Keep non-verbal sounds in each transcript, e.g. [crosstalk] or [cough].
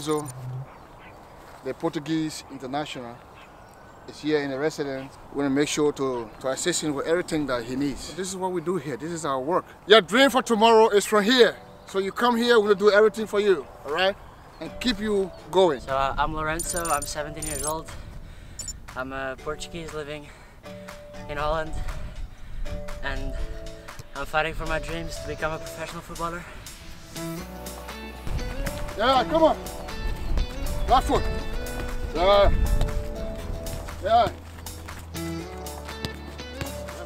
Lourenco, the Portuguese international, is here in the residence. We want to make sure to, to assist him with everything that he needs. This is what we do here. This is our work. Your dream for tomorrow is from here. So you come here, we're going to do everything for you, all right? And keep you going. So uh, I'm Lourenco, I'm 17 years old. I'm a Portuguese living in Holland. And I'm fighting for my dreams to become a professional footballer. Yeah, come on. Left foot. Yeah. Yeah. Left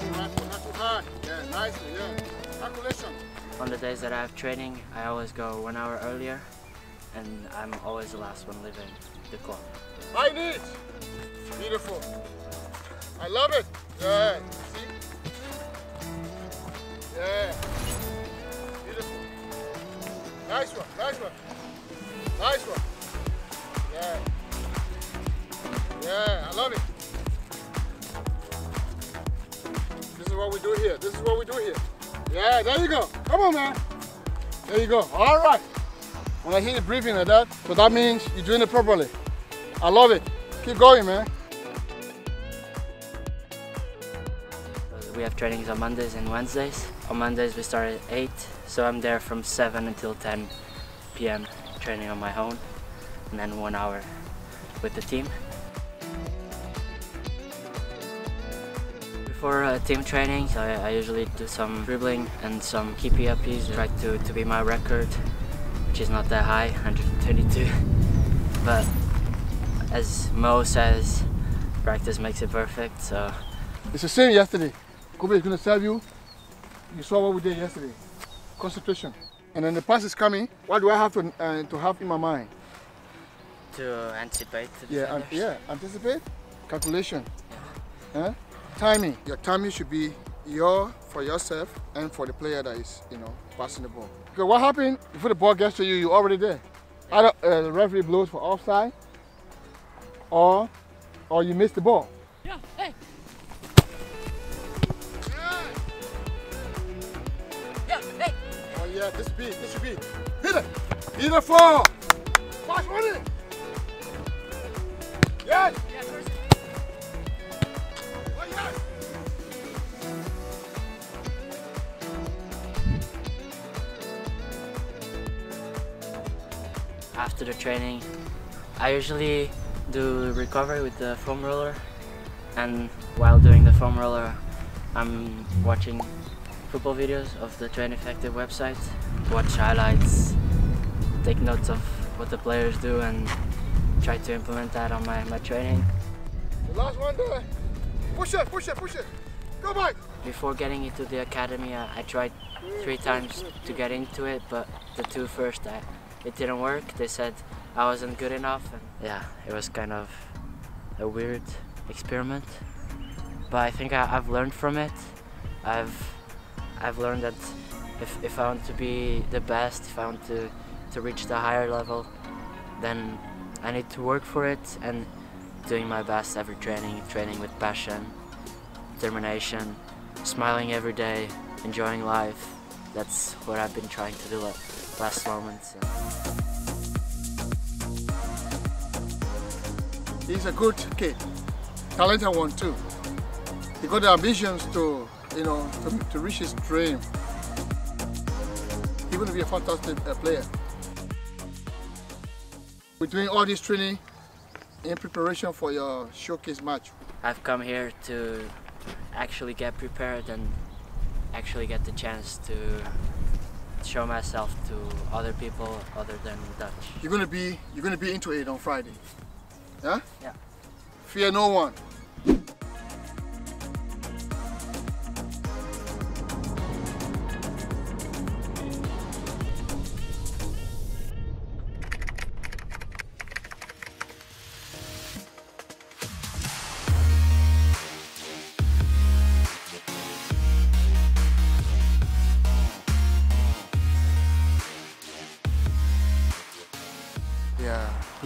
foot, right foot, not too hard. Yeah, nicely, yeah. Calculation. On the days that I have training, I always go one hour earlier and I'm always the last one leaving the club. I need. Beautiful. I love it. Yeah. See? Yeah. Beautiful. Nice one. Nice one. Nice one. Yeah. Yeah, I love it. This is what we do here. This is what we do here. Yeah, there you go. Come on, man. There you go. All right. When I hear you breathing like that, so that means you're doing it properly. I love it. Keep going, man. We have trainings on Mondays and Wednesdays. On Mondays we start at 8, so I'm there from 7 until 10 p.m. training on my own, and then one hour with the team. Before uh, team training, I, I usually do some dribbling and some keepy uppies, try to, to be my record, which is not that high, 122. [laughs] But as Mo says, practice makes it perfect, so... It's the same yesterday. Kobe is going to serve you. You saw what we did yesterday. Concentration. And then the pass is coming. What do I have to, uh, to have in my mind? To anticipate the Yeah, an- yeah. Anticipate, calculation, huh? timing. Your timing should be your for yourself and for the player that is, you know, passing the ball. Because what happened before the ball gets to you, you're already there. Either uh, the referee blows for offside, or or you miss the ball. Yeah, hey! Yeah, hey! Oh yeah, this beat, this should be. Hit it! Hit it four! Pass on it! Training, I usually do recovery with the foam roller, and while doing the foam roller, I'm watching football videos of the Train Effective website, watch highlights, take notes of what the players do, and try to implement that on my, my training. The last one there. Push it, push it, push it. Go back. Before getting into the academy, I, I tried three times to get into it, but the two first, I, it didn't work. They said I wasn't good enough, and yeah, it was kind of a weird experiment. But I think I, I've learned from it. I've I've learned that if, if I want to be the best, if I want to, to reach the higher level, then I need to work for it and doing my best every training, training with passion, determination, smiling every day, enjoying life. That's what I've been trying to do last moments. He's a good kid, talented one too. He got the ambitions to, you know, to, to reach his dream. He's going to be a fantastic uh, player. We're doing all this training in preparation for your showcase match. I've come here to actually get prepared and actually get the chance to show myself to other people other than Dutch. You're going to be, you're going to be into it on Friday. Yeah? Yeah. Fear no one.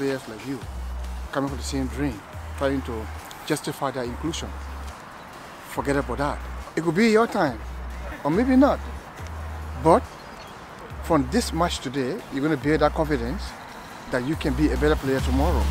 Players like you coming from the same dream, trying to justify their inclusion. Forget about that. It could be your time, or maybe not. But from this match today, you're going to build that confidence. that you can be a better player tomorrow.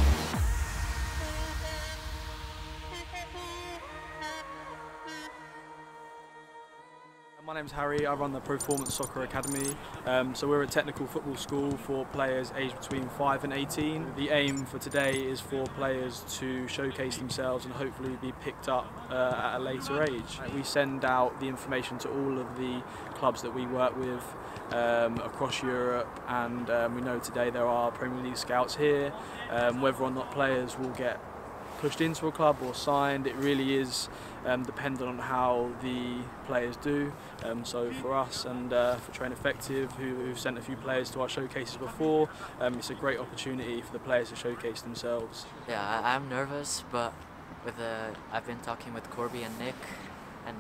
Name's Harry, I run the Performance Soccer Academy. Um, so we're a technical football school for players aged between 5 and 18. The aim for today is for players to showcase themselves and hopefully be picked up uh, at a later age. We send out the information to all of the clubs that we work with um, across Europe and um, we know today there are Premier League scouts here. Um, whether or not players will get pushed into a club or signed. It really is um, dependent on how the players do. Um, so for us and uh, for Train Effective, who, who've sent a few players to our showcases before, um, it's a great opportunity for the players to showcase themselves. Yeah, I, I'm nervous, but with the I've been talking with Corby and Nick, and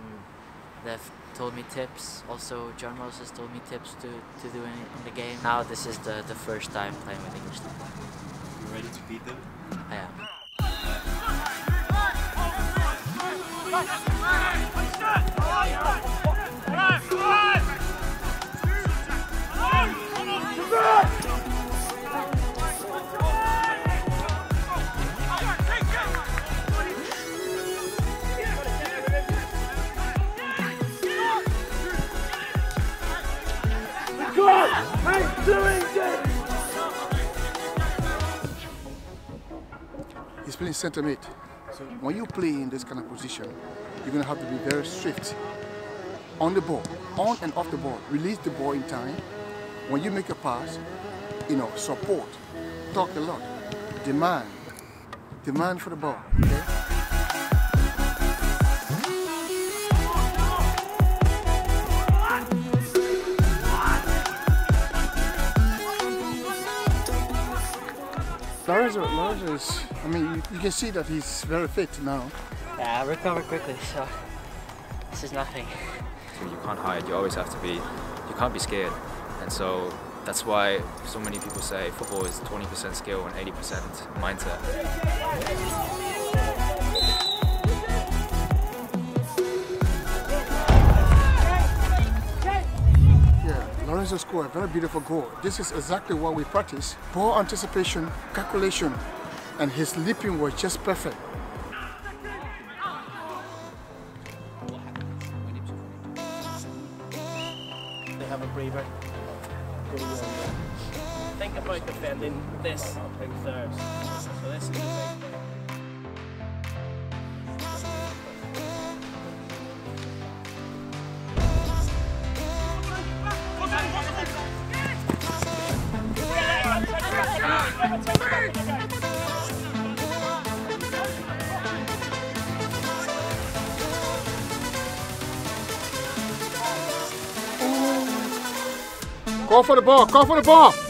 they've told me tips. Also, John Moses told me tips to, to do in, in the game. Now this is the, the first time playing with English team. You ready to beat them? I am. He's playing center mid. When you play in this kind of position, you're going to have to be very swift on the ball, on and off the ball. Release the ball in time. When you make a pass, you know, support, talk a lot, demand, demand for the ball. Okay? Lawrence is, I mean, you, you can see that he's very fit now. Yeah, I recover quickly, so this is nothing. you can't hide. You always have to be. You can't be scared, and so that's why so many people say football is 20% skill and 80% mindset. Yeah, Lourenco scored a very beautiful goal. This is exactly what we practice. Ball anticipation, calculation, and his leaping was just perfect. They have a breather. Think about defending this in thirds. So this is the big thing. Call for the ball, call for the ball.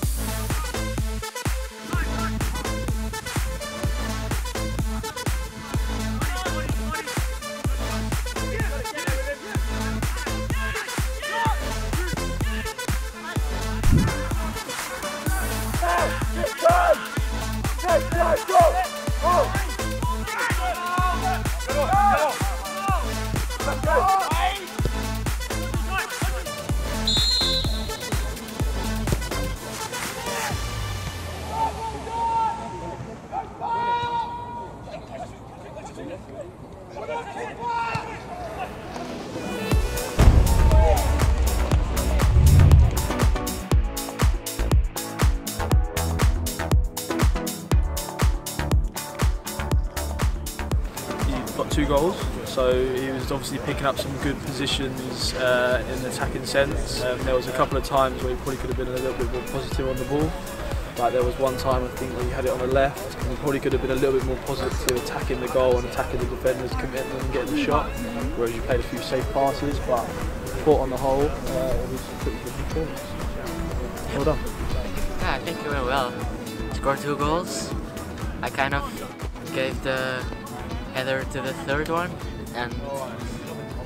Got two goals, so he was obviously picking up some good positions uh, in the attacking sense. Um, there was a couple of times where he probably could have been a little bit more positive on the ball. Like there was one time I think he had it on the left, and he probably could have been a little bit more positive to attacking the goal and attacking the defenders, committing and getting the shot. Whereas you played a few safe passes, but thought on the whole, uh, it was a pretty good performance. Well done. Yeah, I think it went well. Scored two goals. I kind of gave the header to the third one, and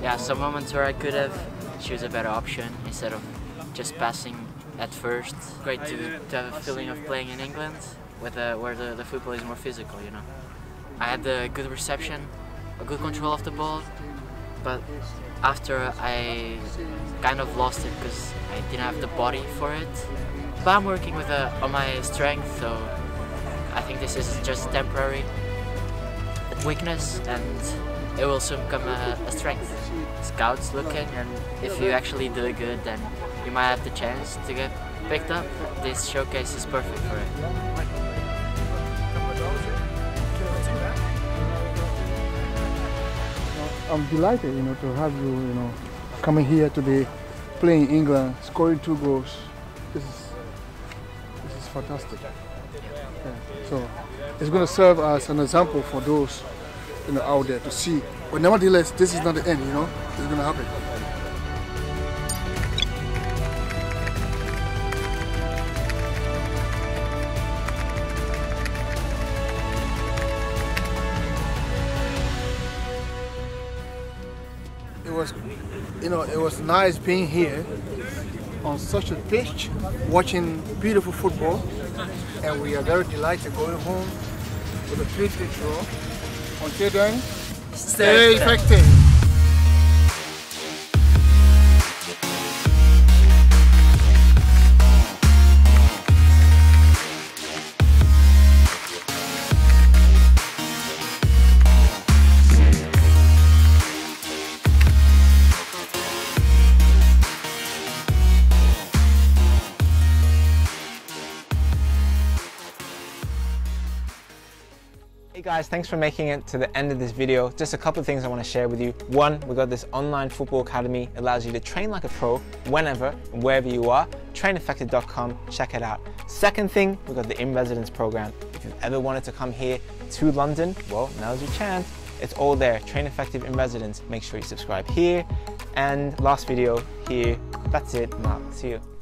yeah, some moments where I could have choose a better option instead of just passing at first. Great to, to have a feeling of playing in England, with the, where the, the football is more physical, you know. I had a good reception, a good control of the ball, but after I kind of lost it because I didn't have the body for it. But I'm working with uh, on my strength, so I think this is just temporary weakness and it will soon become a, a strength. Scouts looking and if you actually do good then you might have the chance to get picked up. This showcase is perfect for it. I'm delighted, you know, to have you, you know, coming here today, playing England, scoring two goals. This is this is fantastic. Yeah. So it's going to serve as an example for those, you know, out there to see. But nevertheless, this is not the end. You know, it's going to happen. Was you know it was nice being here on such a pitch watching beautiful football. And we are very delighted going home with a 3-3 draw. Until then stay effective guys, thanks for making it to the end of this video. Just a couple of things I want to share with you. One, we got this online football academy. It allows you to train like a pro whenever and wherever you are. Traineffective.com, check it out. Second thing, we got the in-residence program. If you've ever wanted to come here to London, well, now's your chance. It's all there, Train Effective in Residence. Make sure you subscribe here. And last video here. That's it, Mark. See you.